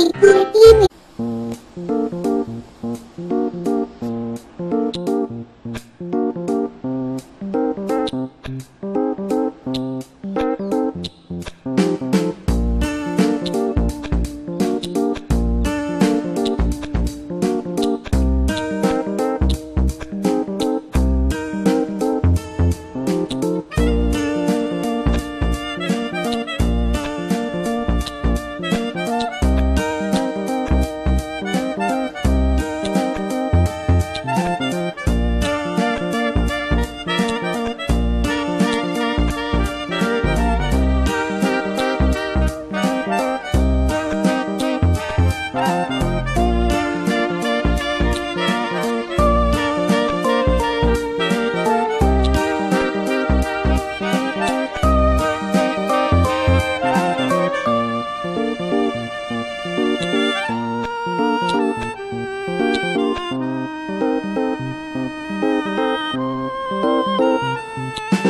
Happy birthday! Thank you.